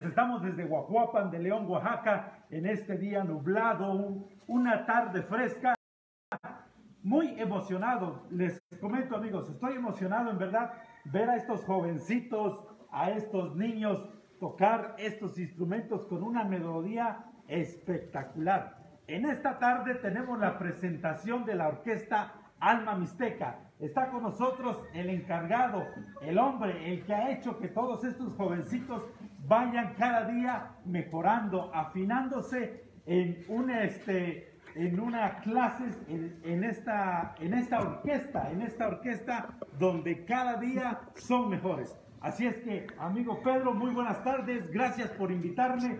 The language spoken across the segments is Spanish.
Estamos desde Guajuapan de León, Oaxaca, en este día nublado, una tarde fresca. Muy emocionado, les comento amigos, estoy emocionado en verdad ver a estos jovencitos, a estos niños tocar estos instrumentos con una melodía espectacular. En esta tarde tenemos la presentación de la orquesta Alma Mixteca. Está con nosotros el encargado, el hombre, el que ha hecho que todos estos jovencitos vayan cada día mejorando, afinándose en una, este, en una clases, en, esta, en esta orquesta, en esta orquesta donde cada día son mejores. Así es que, amigo Pedro, muy buenas tardes, gracias por invitarme.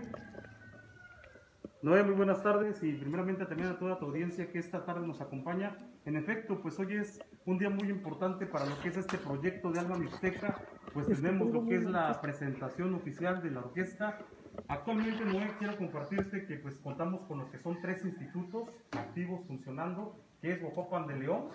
Noé, muy buenas tardes y primeramente también a toda tu audiencia que esta tarde nos acompaña. En efecto, pues hoy es un día muy importante para lo que es este proyecto de Alma Mixteca, pues tenemos lo que es la presentación oficial de la orquesta. Actualmente, Noé, quiero compartirte que pues contamos con los que son tres institutos activos funcionando, que es Bojopan de León,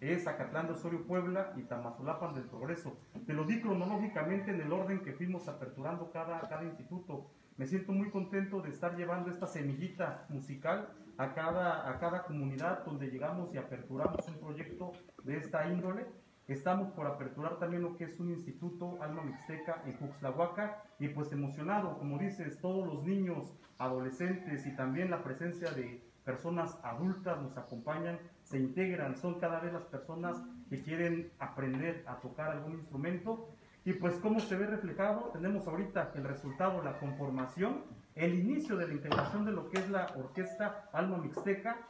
es Acatlán de Osorio Puebla y Tamazulapan del Progreso. Te lo di cronológicamente en el orden que fuimos aperturando cada, cada instituto. Me siento muy contento de estar llevando esta semillita musical a cada, a cada comunidad donde llegamos y aperturamos un proyecto de esta índole. Estamos por aperturar también lo que es un instituto Alma Mixteca en Cuxlahuaca y pues emocionado, como dices, todos los niños, adolescentes y también la presencia de personas adultas nos acompañan, se integran, son cada vez las personas que quieren aprender a tocar algún instrumento. Y pues cómo se ve reflejado, tenemos ahorita el resultado, la conformación, el inicio de la integración de lo que es la orquesta Alma Mixteca.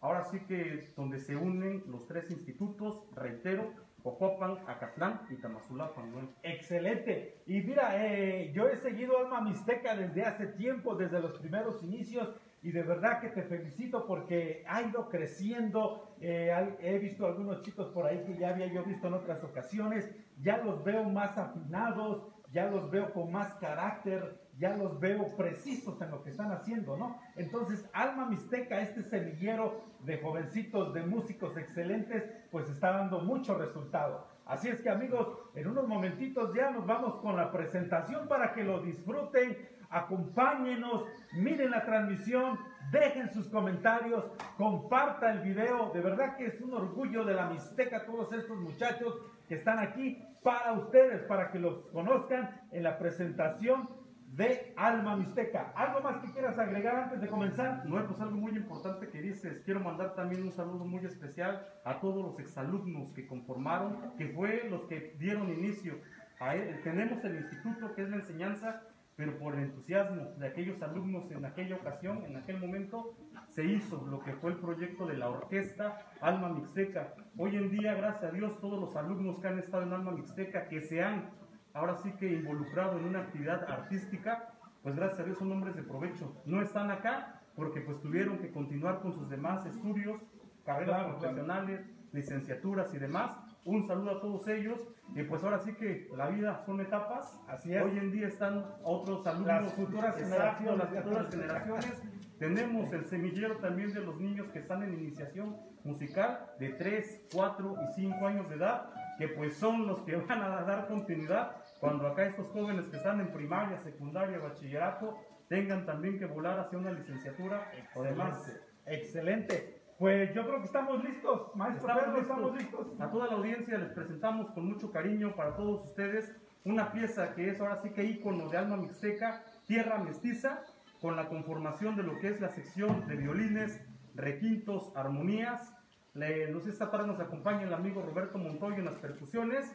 Ahora sí que donde se unen los tres institutos, reitero, Cocopan, Acatlán y Tamazulapan. Excelente. Y mira, eh, yo he seguido Alma Mixteca desde hace tiempo, desde los primeros inicios y de verdad que te felicito porque ha ido creciendo. Eh, he visto algunos chicos por ahí que ya había yo visto en otras ocasiones, ya los veo más afinados, ya los veo con más carácter, ya los veo precisos en lo que están haciendo, ¿no? Entonces, Alma Mixteca, este semillero de jovencitos, de músicos excelentes, pues está dando mucho resultado. Así es que amigos, en unos momentitos ya nos vamos con la presentación para que lo disfruten acompáñenos, miren la transmisión, dejen sus comentarios, comparta el video. De verdad que es un orgullo de la Mixteca todos estos muchachos que están aquí para ustedes, para que los conozcan en la presentación de Alma Mixteca. ¿Algo más que quieras agregar antes de comenzar? No, pues algo muy importante que dices. Quiero mandar también un saludo muy especial a todos los exalumnos que conformaron, que fue los que dieron inicio. A él. Tenemos el instituto que es la enseñanza pero por el entusiasmo de aquellos alumnos en aquella ocasión, en aquel momento, se hizo lo que fue el proyecto de la orquesta Alma Mixteca. Hoy en día, gracias a Dios, todos los alumnos que han estado en Alma Mixteca, que se han ahora sí que involucrado en una actividad artística, pues gracias a Dios son hombres de provecho. No están acá porque pues tuvieron que continuar con sus demás estudios, carreras profesionales, licenciaturas y demás, un saludo a todos ellos. Y pues ahora sí que la vida son etapas. Así es. Hoy en día están otros alumnos. Las futuras generaciones. Las futuras generaciones. Tenemos el semillero también de los niños que están en iniciación musical de 3, 4 y 5 años de edad, que pues son los que van a dar continuidad cuando acá estos jóvenes que están en primaria, secundaria, bachillerato, tengan también que volar hacia una licenciatura o demás. Excelente. Pues yo creo que estamos listos, maestro estamos estamos listos. A toda la audiencia les presentamos con mucho cariño para todos ustedes una pieza que es ahora sí que ícono de alma mixteca, tierra mestiza, con la conformación de lo que es la sección de violines, requintos, armonías. Le, no sé, esta tarde nos acompaña el amigo Roberto Montoya en las percusiones,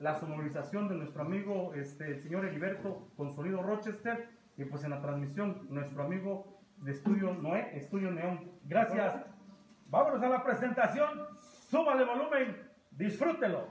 la sonorización de nuestro amigo este, el señor Heriberto con sonido Rochester y pues en la transmisión nuestro amigo de Estudio Noé, Estudio Neón. Gracias. Vámonos a la presentación. Súbale volumen. Disfrútelo.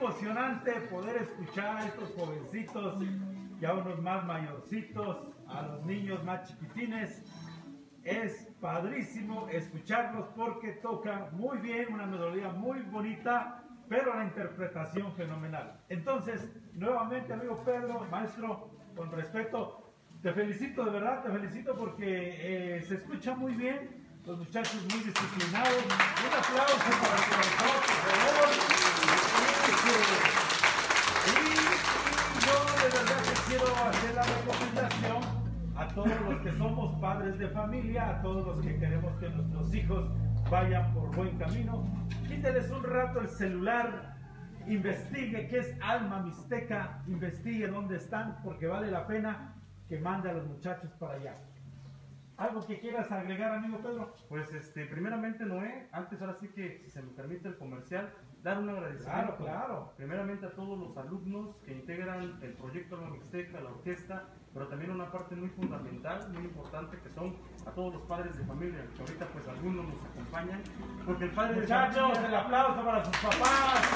Emocionante poder escuchar a estos jovencitos y a unos más mayorcitos, a los niños más chiquitines. Es padrísimo escucharlos porque tocan muy bien, una melodía muy bonita, pero la interpretación fenomenal. Entonces, nuevamente, amigo Pedro, maestro, con respeto, te felicito, de verdad, te felicito porque eh, se escucha muy bien, los muchachos muy disciplinados. Un aplauso para el por. Y, yo de verdad que quiero hacer la recomendación a todos los que somos padres de familia, a todos los que queremos que nuestros hijos vayan por buen camino, quíteles un rato el celular, investigue qué es alma mixteca, investigue dónde están, porque vale la pena que mande a los muchachos para allá. ¿Algo que quieras agregar, amigo Pedro? Pues este, primeramente Noé, antes ahora sí que, si se me permite el comercial, dar un agradecimiento. Claro, claro. Primeramente a todos los alumnos que integran el proyecto Alma Mixteca, la orquesta, pero también una parte muy fundamental, muy importante, que son a todos los padres de familia, que ahorita pues algunos nos acompañan, porque el padre Muchachos, de el aplauso para sus papás.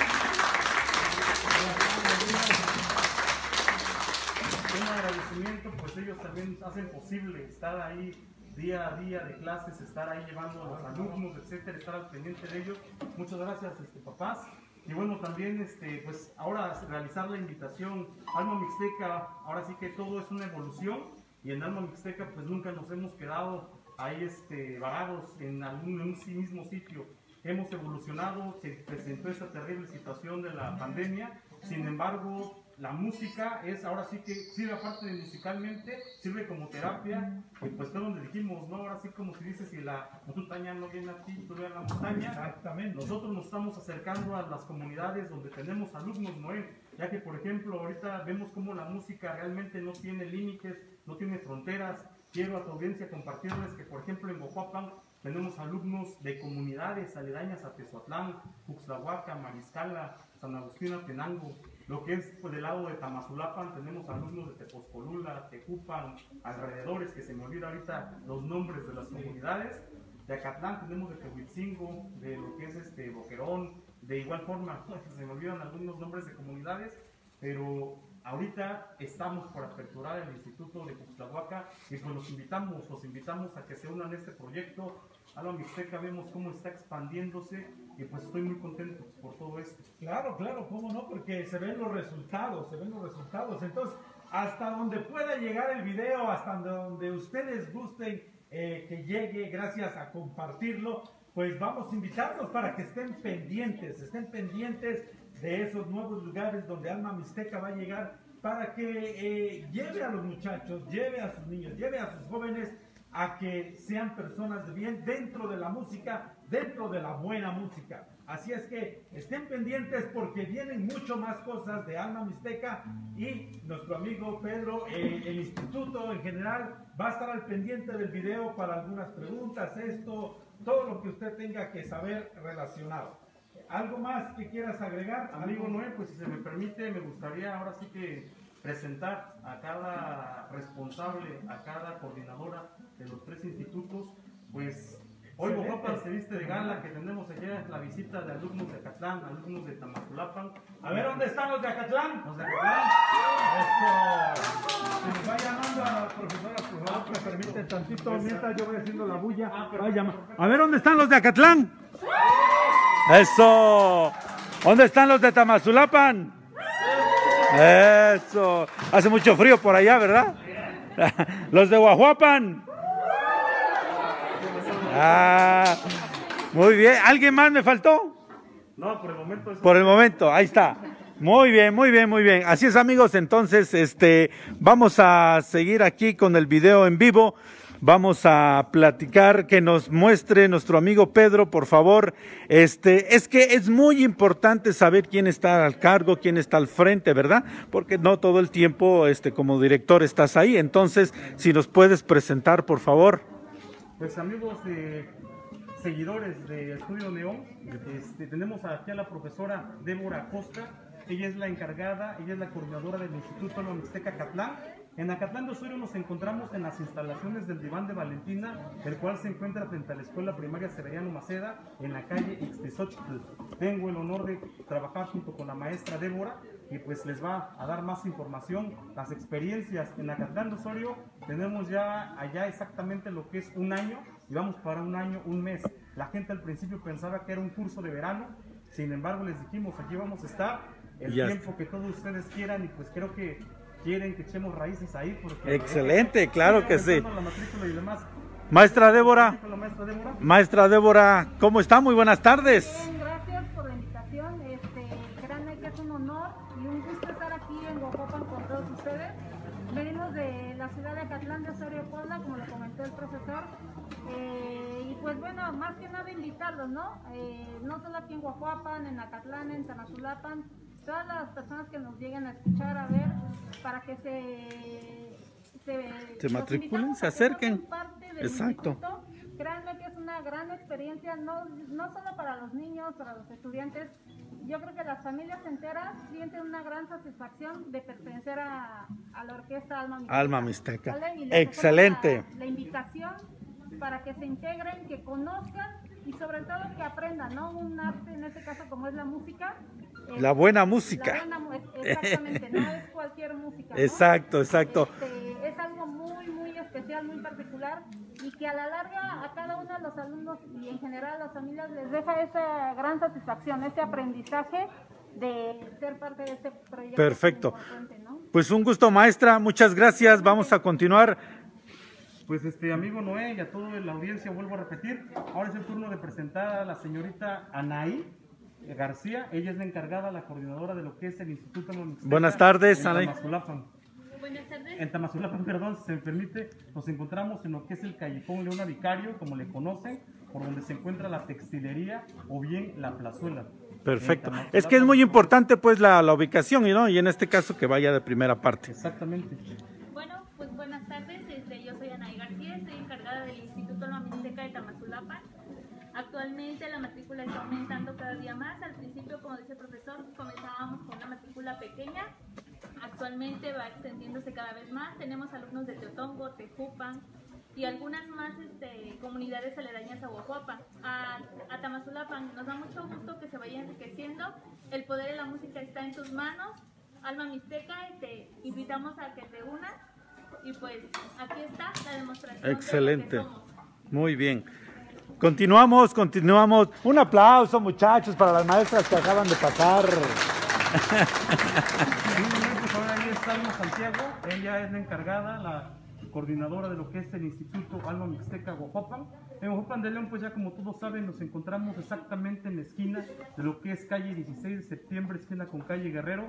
un agradecimiento, pues ellos también hacen posible estar ahí día a día de clases, estar ahí llevando a los alumnos, etcétera, estar al pendiente de ellos. Muchas gracias, este, papás. Y bueno, también, este, pues ahora realizar la invitación, Alma Mixteca, ahora sí que todo es una evolución y en Alma Mixteca pues nunca nos hemos quedado ahí este, varados en algún en un mismo sitio. Hemos evolucionado, se presentó esta terrible situación de la pandemia, sin embargo, la música es ahora sí que sirve aparte de musicalmente, sirve como terapia, y pues fue donde dijimos, ¿no? Ahora sí como si dices, si la montaña no viene a ti, tú ve a la montaña. Exactamente. Nosotros nos estamos acercando a las comunidades donde tenemos alumnos, Noé, ya que por ejemplo ahorita vemos cómo la música realmente no tiene límites, no tiene fronteras. Quiero a tu audiencia compartirles que por ejemplo en Bojuapan tenemos alumnos de comunidades aledañas a Tezoatlán, Cuxlahuaca, Mariscala, San Agustín, Atenango, lo que es pues, del lado de Tamazulapan, tenemos alumnos de Tepozcolula, Tecupan, alrededores, que se me olvidan ahorita los nombres de las comunidades. De Acatlán tenemos de Tehuitzingo, de lo que es este Boquerón, de igual forma, se me olvidan algunos nombres de comunidades, pero ahorita estamos por aperturar el Instituto de Cuxtlahuaca y pues los invitamos, los invitamos a que se unan a este proyecto. Alba Mixteca vemos cómo está expandiéndose y pues estoy muy contento por todo esto. Claro, claro, cómo no, porque se ven los resultados, se ven los resultados. Entonces, hasta donde pueda llegar el video, hasta donde ustedes gusten eh, que llegue, gracias a compartirlo, pues vamos a invitarlos para que estén pendientes, estén pendientes de esos nuevos lugares donde Alma Mixteca va a llegar para que eh, lleve a los muchachos, lleve a sus niños, lleve a sus jóvenes a que sean personas de bien dentro de la música, dentro de la buena música. Así es que estén pendientes porque vienen mucho más cosas de Alma Mixteca y nuestro amigo Pedro, eh, el instituto en general, va a estar al pendiente del video para algunas preguntas, esto, todo lo que usted tenga que saber relacionado. ¿Algo más que quieras agregar? Amigo Noé, pues si se me permite, me gustaría ahora sí que presentar a cada responsable, a cada coordinadora de los tres institutos, pues hoy Bojopan se viste de gala, que tenemos allá la visita de alumnos de Acatlán, alumnos de Tamazulapan. A ver, ¿dónde están los de Acatlán? Los de Acatlán. Esto. Se nos va llamando a la profesora, por favor, me permite tantito, mientras yo voy haciendo la bulla. Ah. A ver, ¿dónde están los de Acatlán? Eso. ¿Dónde están los de Tamazulapan? Eso. Hace mucho frío por allá, ¿verdad? Los de Guajuapan. Ah, muy bien. ¿Alguien más me faltó? No, por el momento Por el momento, ahí está. Muy bien, muy bien, muy bien. Así es, amigos. Entonces, este, vamos a seguir aquí con el video en vivo. Vamos a platicar que nos muestre nuestro amigo Pedro, por favor. Este, es que es muy importante saber quién está al cargo, quién está al frente, ¿verdad? Porque no todo el tiempo, este, como director estás ahí. Entonces, si nos puedes presentar, por favor. Pues amigos de seguidores de Estudio Neón, este, tenemos aquí a la profesora Débora Costa, ella es la encargada, ella es la coordinadora del Instituto Mixteca Catlán, En Acatlán de Osorio nos encontramos en las instalaciones del Diván de Valentina, el cual se encuentra frente a la Escuela Primaria Severiano Maceda, en la calle Ixtezochtl. Tengo el honor de trabajar junto con la maestra Débora y pues les va a dar más información, las experiencias. En Acatlán de Osorio tenemos ya allá exactamente lo que es un año y vamos para un año, un mes. La gente al principio pensaba que era un curso de verano, sin embargo les dijimos, aquí vamos a estar el tiempo que todos ustedes quieran y pues creo que quieren que echemos raíces ahí. Porque Excelente, claro que sí. Maestra Débora, maestra Débora, maestra Débora, ¿cómo está? Muy buenas tardes. Bien, gracias por la invitación. Este, créanme que es un honor y un gusto estar aquí en Guapopan con todos ustedes. Venimos de la ciudad de Acatlán de Osorio Puebla, como lo comentó el profesor. Eh, y pues bueno, más que nada invitarlos, ¿no? Eh, no solo aquí en Guajuapan, en Acatlán, en Tamazulapan, todas las personas que nos lleguen a escuchar, a ver, para que se, se, matriculen, se acerquen. Exacto. Créanme que es una gran experiencia, no, no solo para los niños, para los estudiantes, yo creo que las familias enteras sienten una gran satisfacción de pertenecer a, a la orquesta Alma Mixteca. Alma Mixteca. Excelente. La, la, invitación para que se integren, que conozcan y sobre todo que aprendan, ¿no? Un arte, en este caso como es la música, la buena música. exactamente, no es cualquier música. Exacto, exacto. Este, es algo muy, muy especial, muy particular y que a la larga a cada uno de los alumnos y en general a las familias les deja esa gran satisfacción, ese aprendizaje de ser parte de este proyecto. Perfecto. Pues un gusto, maestra. Muchas gracias. Vamos a continuar. Pues este amigo Noé y a toda la audiencia vuelvo a repetir. Ahora es el turno de presentar a la señorita Anaí García, ella es la encargada, la coordinadora de lo que es el Instituto Buenas tardes, en Tamazulapan. Buenas tardes. En Tamazulapan, perdón, si se me permite, nos encontramos en lo que es el Callejón Leona Vicario, como le conocen, por donde se encuentra la textilería o bien la plazuela. Perfecto. Es que es muy importante pues la, ubicación ¿no? y en este caso que vaya de primera parte. Exactamente. Bueno, pues buenas tardes. De Tamazulapan. Actualmente la matrícula está aumentando cada día más. Al principio, como dice el profesor, comenzábamos con una matrícula pequeña. Actualmente va extendiéndose cada vez más. Tenemos alumnos de Teotongo, Tejupan y algunas más este, comunidades aledañas a Huajuapa, a, a Tamazulapan. Nos da mucho gusto que se vaya enriqueciendo. El poder de la música está en tus manos. Alma Mixteca, te invitamos a que te unas. Y pues aquí está la demostración. Excelente. Muy bien. Continuamos, continuamos. Un aplauso, muchachos, para las maestras que acaban de pasar. ahora está Alma Santiago, ella es la encargada, la coordinadora de lo que es el Instituto Alma Mixteca Guajopan. En Guajopan de León, pues ya como todos saben, nos encontramos exactamente en la esquina de lo que es calle 16 de septiembre, esquina con calle Guerrero.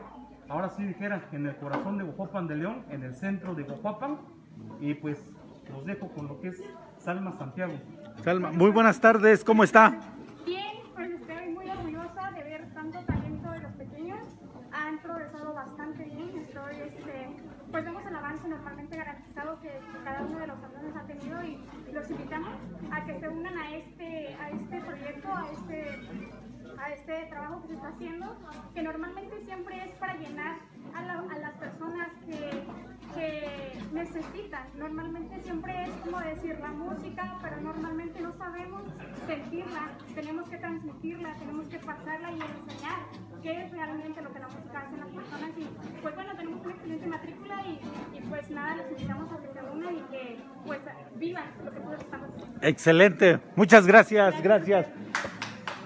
Ahora sí dijera, en el corazón de Guajopan de León, en el centro de Guajopan. Y pues los dejo con lo que es Salma Santiago. Salma, muy buenas tardes, ¿cómo está? Bien, pues estoy muy orgullosa de ver tanto talento de los pequeños. Han progresado bastante bien. Estoy, este, pues vemos el avance normalmente garantizado que, cada uno de los alumnos ha tenido y, los invitamos a que se unan a este, a este proyecto, a este, a este trabajo que se está haciendo, que normalmente siempre es para llenar a, a las personas que que necesitan. Normalmente siempre es como decir la música, pero normalmente no sabemos sentirla, tenemos que transmitirla, tenemos que pasarla y enseñar qué es realmente lo que la música hace en las personas. Y pues bueno, tenemos una excelente matrícula y, pues nada, les invitamos a que se unan y que pues vivan lo que todos estamos haciendo. Excelente, muchas gracias, gracias.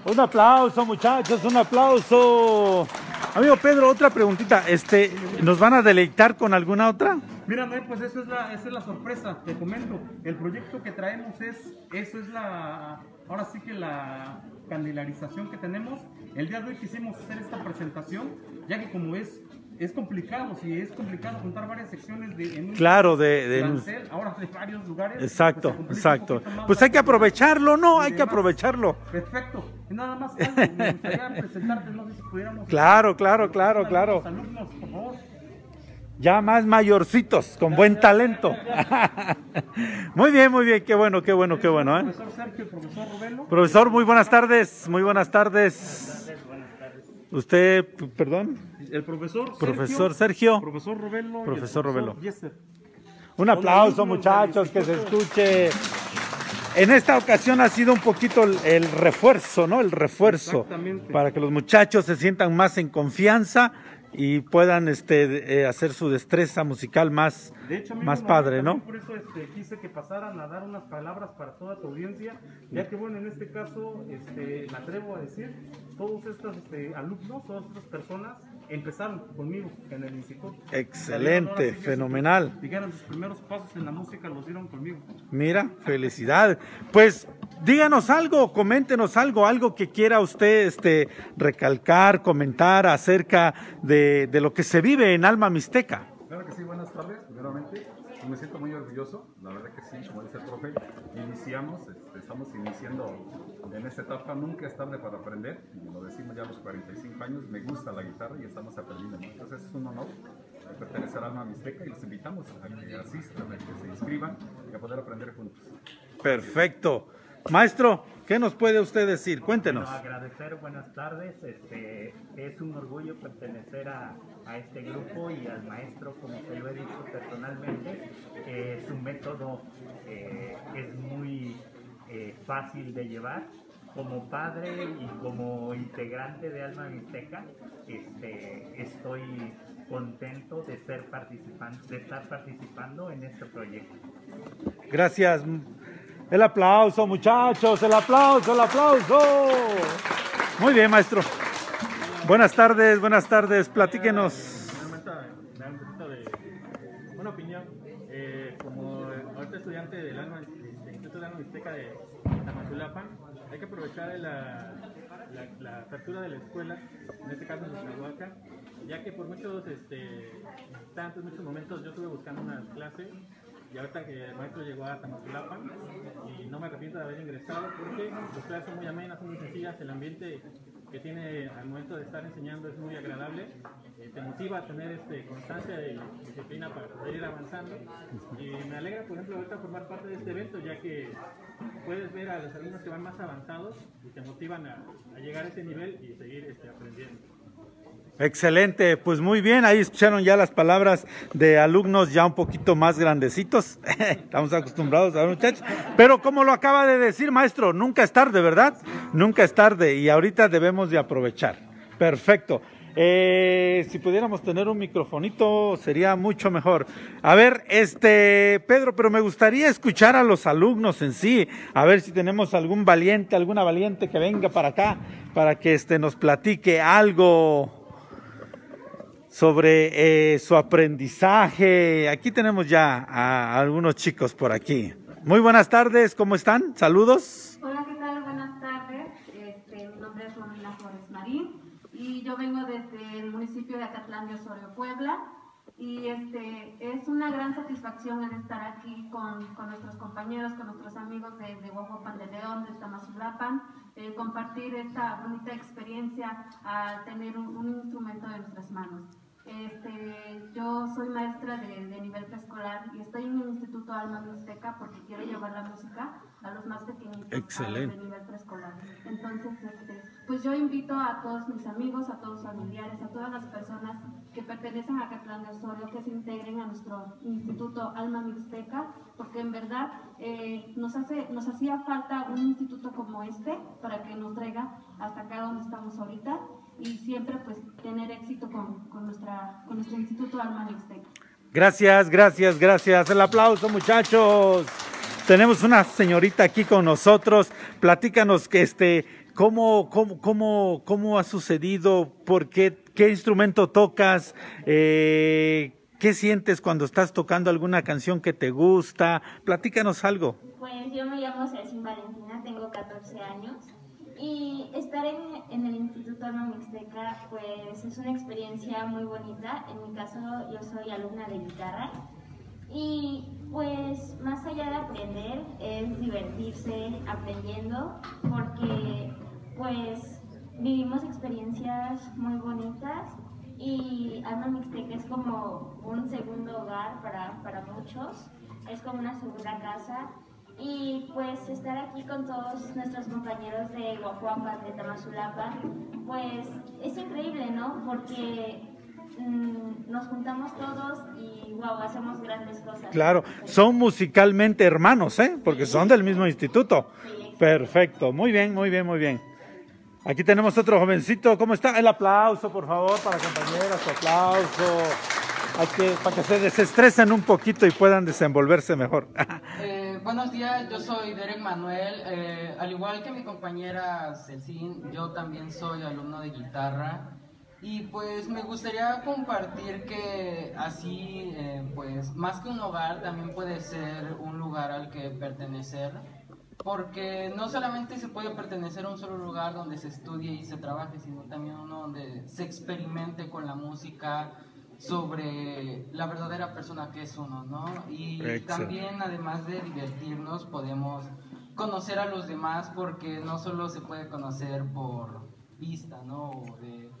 Un aplauso muchachos, un aplauso. Amigo Pedro, otra preguntita. Este, ¿Nos van a deleitar con alguna otra? Mira, pues eso es la, esa es la sorpresa, te comento. El proyecto que traemos es, eso es la, ahora sí que la candilarización que tenemos. El día de hoy quisimos hacer esta presentación, ya que como es es complicado, si es complicado juntar varias secciones de en un claro de, de ahora de varios lugares. Exacto, exacto. Pues hay que aprovecharlo, ¿no? Hay que aprovecharlo. Perfecto. Nada más me gustaría presentarte, no sé si pudiéramos. Claro, claro, claro, claro. Alumnos, por favor. Ya más mayorcitos, con buen talento. muy bien, muy bien, qué bueno, qué bueno, qué bueno. ¿eh? Profesor Sergio, profesor Rubelo. Profesor, muy buenas tardes, muy buenas tardes. Usted, perdón, El profesor profesor Sergio. profesor Robelo Profesor Robelo. Un aplauso, muchachos, que se escuche. En esta ocasión ha sido un poquito el, el refuerzo, ¿no? El refuerzo para que los muchachos se sientan más en confianza y puedan este, eh, hacer su destreza musical más, De hecho, amigo, más padre, ¿no? Por eso este, quise que pasaran a dar unas palabras para toda tu audiencia, ya que, bueno, en este caso, este, me atrevo a decir, todos estos este, alumnos, todas estas personas empezaron conmigo en el instituto. Excelente, fenomenal. Dijeron sus primeros pasos en la música los dieron conmigo. Mira, felicidades. Pues díganos algo, coméntenos algo, algo que quiera usted este, recalcar, comentar acerca de, de lo que se vive en Alma Mixteca. Claro que sí, buenas tardes, primeramente. Me siento muy orgulloso, la verdad que sí, como dice el profe, iniciamos, este, estamos iniciando en esta etapa, nunca es tarde para aprender, y lo decimos ya a los 45 años, me gusta la guitarra y estamos aprendiendo, ¿no? entonces es un honor pertenecer a Alma Mixteca y los invitamos a que asistan, a que se inscriban y a poder aprender juntos. Perfecto. Maestro, ¿qué nos puede usted decir? Cuéntenos. Bueno, agradecer, buenas tardes. Este, es un orgullo pertenecer a, a este grupo y al maestro, como se lo he dicho personalmente. Eh, su método eh, es muy eh, fácil de llevar. Como padre y como integrante de Alma Mixteca, este, estoy contento de, ser participan- de estar participando en este proyecto. Gracias. El aplauso, muchachos, el aplauso, el aplauso. Muy bien, maestro. Buenas tardes, buenas tardes, platíquenos. De una opinión. Eh, como ahorita estudiante del alma, Alma Mixteca de Tamazulapan, hay que aprovechar la, la, la apertura de la escuela, en este caso en Oaxaca, ya que por muchos este, tantos, muchos momentos yo estuve buscando una clase y ahorita que el maestro llegó a Tamazulapan y no me arrepiento de haber ingresado porque las clases son muy amenas, son muy sencillas, el ambiente que tiene al momento de estar enseñando es muy agradable, eh, te motiva a tener este, constancia y disciplina para poder ir avanzando. Y me alegra, por ejemplo, ahorita formar parte de este evento, ya que puedes ver a los alumnos que van más avanzados y te motivan a, a llegar a ese nivel y seguir este, aprendiendo. Excelente, pues muy bien, ahí escucharon ya las palabras de alumnos ya un poquito más grandecitos. Estamos acostumbrados a ver muchachos. Pero como lo acaba de decir maestro, nunca es tarde, ¿verdad? Nunca es tarde y ahorita debemos de aprovechar. Perfecto. Eh, si pudiéramos tener un microfonito sería mucho mejor. A ver, este Pedro, pero me gustaría escuchar a los alumnos en sí, a ver si tenemos algún valiente, alguna valiente que venga para acá para que este nos platique algo sobre eh, su aprendizaje. Aquí tenemos ya a algunos chicos por aquí. Muy buenas tardes, ¿cómo están? Saludos. Hola, ¿qué tal? Buenas tardes. Este, mi nombre es Romina Flores Marín y yo vengo desde el municipio de Acatlán de Osorio, Puebla. Y este, es una gran satisfacción el estar aquí con, con nuestros compañeros, con nuestros amigos de, de Huajuapan de León, de Tamazulapan, eh, compartir esta bonita experiencia al tener un, un instrumento en nuestras manos. Este, yo soy maestra de, de nivel preescolar y estoy en el Instituto Alma Mixteca porque quiero llevar la música a los más pequeñitos a los Excelente. de nivel preescolar. Entonces, este, pues yo invito a todos mis amigos, a todos los familiares, a todas las personas que pertenecen a Catlán de Osorio que se integren a nuestro Instituto Alma Mixteca, porque en verdad eh, nos, hace, nos hacía falta un instituto como este para que nos traiga hasta acá donde estamos ahorita y siempre pues tener éxito con, con, nuestra, con nuestro Instituto Alma Mixteca. Gracias, gracias, gracias. El aplauso, muchachos. Tenemos una señorita aquí con nosotros. Platícanos que este, cómo, cómo, cómo, cómo ha sucedido, por qué, qué instrumento tocas, eh, qué sientes cuando estás tocando alguna canción que te gusta. Platícanos algo. Pues yo me llamo Cecil Valentina, tengo 14 años y estar en, en el Instituto Alma Mixteca pues es una experiencia muy bonita. En mi caso yo soy alumna de guitarra. Y pues más allá de aprender es divertirse aprendiendo porque pues vivimos experiencias muy bonitas y Alma Mixteca es como un segundo hogar para, para muchos, es como una segunda casa y pues estar aquí con todos nuestros compañeros de Guajuapan, de Tamazulapa, pues es increíble, ¿no? Porque mm, nos juntamos todos y wow, hacemos grandes cosas. Claro, son musicalmente hermanos, ¿eh? Porque son del mismo instituto. Perfecto, muy bien, muy bien, muy bien. Aquí tenemos otro jovencito, ¿cómo está? El aplauso, por favor, para compañeras, aplauso. Hay que, para que se desestresen un poquito y puedan desenvolverse mejor. Buenos días, yo soy Derek Manuel. Eh, al igual que mi compañera Cecín, yo también soy alumno de guitarra. Y pues me gustaría compartir que así, eh, pues más que un hogar, también puede ser un lugar al que pertenecer. Porque no solamente se puede pertenecer a un solo lugar donde se estudie y se trabaje, sino también uno donde se experimente con la música, sobre la verdadera persona que es uno, ¿no? Y también, además de divertirnos, podemos conocer a los demás porque no solo se puede conocer por vista, ¿no?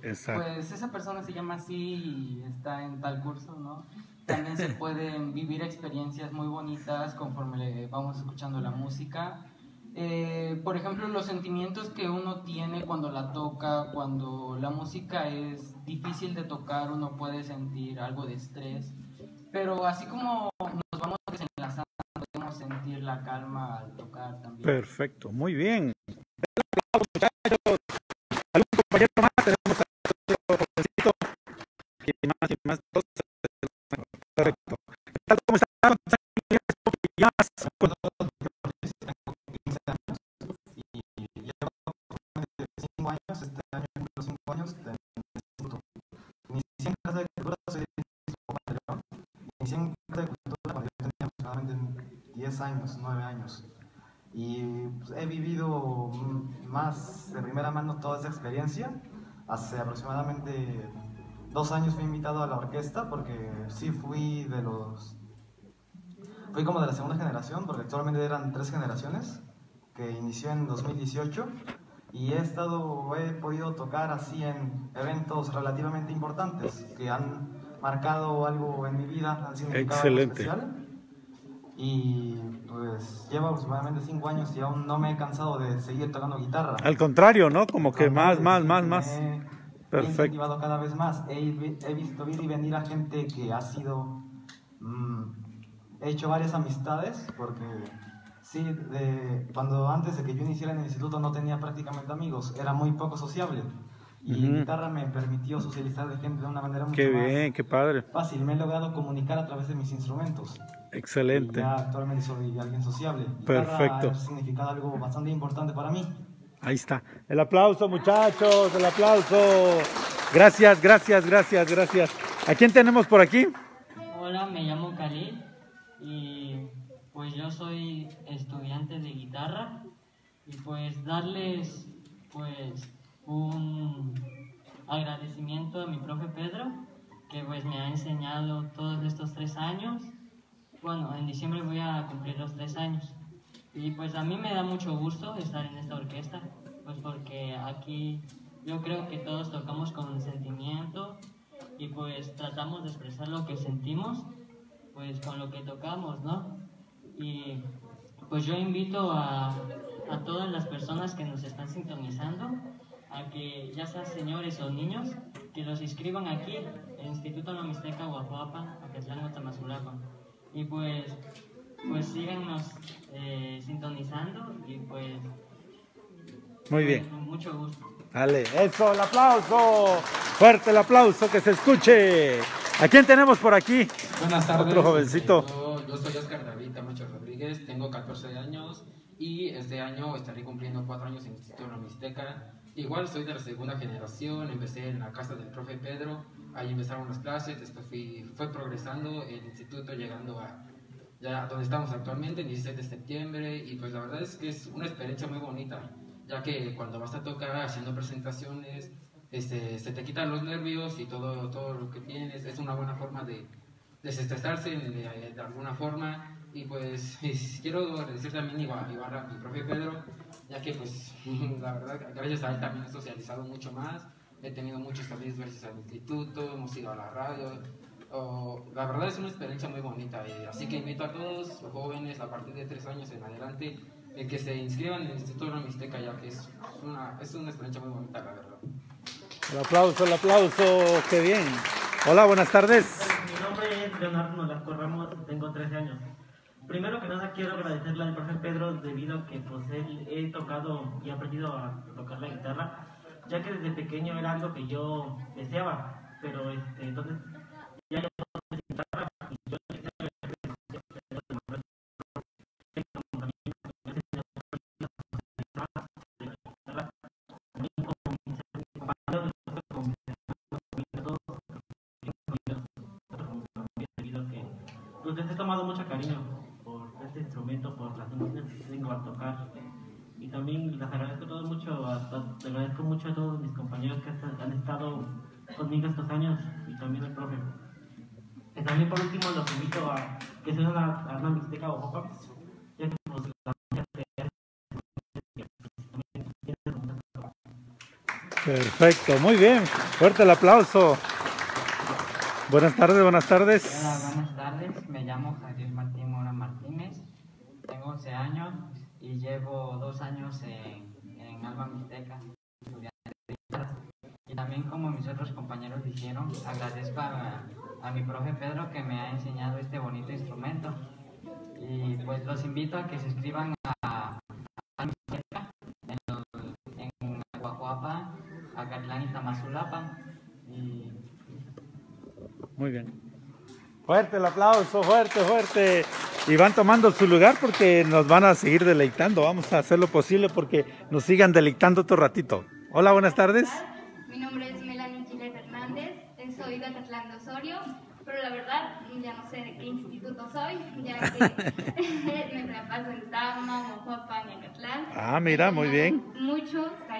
Exacto. Pues esa persona se llama así y está en tal curso, ¿no? También se pueden vivir experiencias muy bonitas conforme vamos escuchando la música eh, por ejemplo, los sentimientos que uno tiene cuando la toca, cuando la música es difícil de tocar, uno puede sentir algo de estrés, pero así como nos vamos desenlazando, podemos sentir la calma al tocar también. Perfecto, muy bien. ¿Algún compañero más? Tenemos otro que más y más. Perfecto. Soy de. Inicié Cultura cuando yo tenía aproximadamente 10 años, 9 años. Y pues, he vivido más de primera mano toda esa experiencia. Hace aproximadamente dos años fui invitado a la orquesta porque sí fui de los... Fui como de la segunda generación, porque actualmente eran tres generaciones, que inició en 2018 y he estado, he podido tocar así en eventos relativamente importantes que han marcado algo en mi vida, han significado Excelente. algo especial. Y pues llevo aproximadamente cinco años y aún no me he cansado de seguir tocando guitarra. Al contrario, ¿no? Como que más, más, más, más. Perfecto. He incentivado cada vez más. He, he, visto ir y venir a gente que ha sido... Mm, he hecho varias amistades porque Sí, de, cuando antes de que yo iniciara en el instituto no tenía prácticamente amigos, era muy poco sociable. Y la guitarra me permitió socializar de gente de una manera muy qué bien, qué padre. fácil. Me he logrado comunicar a través de mis instrumentos. Excelente. Y ya actualmente soy alguien sociable. Perfecto. Ha significado algo bastante importante para mí. Ahí está. El aplauso, muchachos, el aplauso. Gracias, gracias, gracias, gracias. ¿A quién tenemos por aquí? Hola, me llamo Khalil y pues yo soy estudiante de guitarra y pues darles pues un agradecimiento a mi profe Pedro que pues me ha enseñado todos estos tres años. Bueno, en diciembre voy a cumplir los tres años y pues a mí me da mucho gusto estar en esta orquesta pues porque aquí yo creo que todos tocamos con sentimiento y pues tratamos de expresar lo que sentimos pues con lo que tocamos, ¿no? Y pues yo invito a, a todas las personas que nos están sintonizando a que ya sean señores o niños, que los inscriban aquí, el Instituto La Mixteca Guajuapa, Acatlán Tamazulapa. Y pues, pues síganos eh, sintonizando y pues... Muy bien. Con mucho gusto. Dale, eso, el aplauso. Fuerte el aplauso, que se escuche. ¿A quién tenemos por aquí? Buenas tardes. Otro jovencito. Yo, yo soy Oscar Rodríguez, tengo 14 años y este año estaré cumpliendo 4 años en el Instituto Mixteca. Igual soy de la segunda generación, empecé en la casa del profe Pedro, ahí empezaron las clases, después fui, fue progresando el instituto llegando a ya donde estamos actualmente, el 17 de septiembre, y pues la verdad es que es una experiencia muy bonita, ya que cuando vas a tocar haciendo presentaciones, este, se te quitan los nervios y todo, todo lo que tienes. Es una buena forma de desestresarse de, de alguna forma. Y pues quiero agradecer también igual, igual a mi profe Pedro, ya que pues la verdad gracias a él también he socializado mucho más. He tenido muchos amigos gracias al instituto, hemos ido a la radio, oh, la verdad es una experiencia muy bonita. Y así que invito a todos los jóvenes a partir de tres años en adelante eh, que se inscriban en el Instituto de la Mixteca, ya que es una, es una experiencia muy bonita, la verdad. El aplauso, el aplauso, qué bien. Hola, buenas tardes. Mi nombre es Leonardo Nolasco Ramos, tengo 13 años. Primero que nada quiero agradecerle al profe Pedro debido a que pues él he tocado y he aprendido a tocar la guitarra, ya que desde pequeño era algo que yo deseaba, pero este, entonces tocar. Y también les agradezco todo mucho, a, a- les agradezco mucho a todos mis compañeros que han estado conmigo estos años y también al profe. Y también por último los invito a que se unan a, una mixteca o hop ya que que Perfecto, muy bien. Fuerte el aplauso. Buenas tardes, buenas tardes. Hola, buenas tardes. Me llamo Javier Martín Mora Martínez. Tengo 11 años y llevo dos años en, en Alma Mixteca. Y también, como mis otros compañeros dijeron, agradezco a, a mi profe Pedro que me ha enseñado este bonito instrumento. Y pues los invito a que se inscriban a Mixteca en, en Guajuapa, Acatlán y Tamazulapa. Y Muy bien. Fuerte el aplauso, fuerte, fuerte. Y van tomando su lugar porque nos van a seguir deleitando. Vamos a hacer lo posible porque nos sigan deleitando otro ratito. Hola, buenas tardes. Mi nombre es Melanie Chile Fernández, eh, soy de Acatlán de Osorio, pero la verdad ya no sé de qué instituto soy, ya que me la paso en Tama, y Acatlán. Ah, mira, muy bien. Mucho cariño